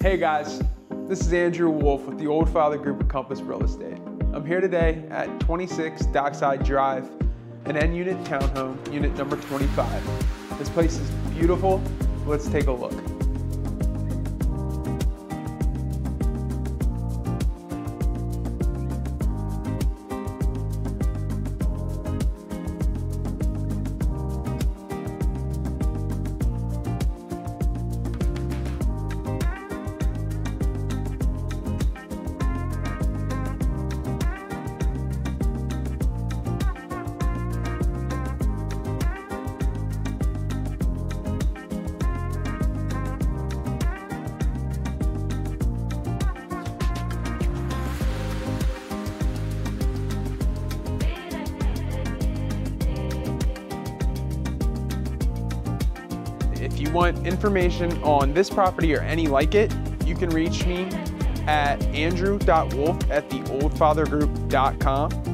Hey guys, this is Andrew Wolf with the Oldfather Group of Compass Real Estate. I'm here today at 26 Dockside Drive, an N unit townhome, unit number 25. This place is beautiful. Let's take a look. If you want information on this property or any like it, you can reach me at andrew.wolf at theoldfathergroup.com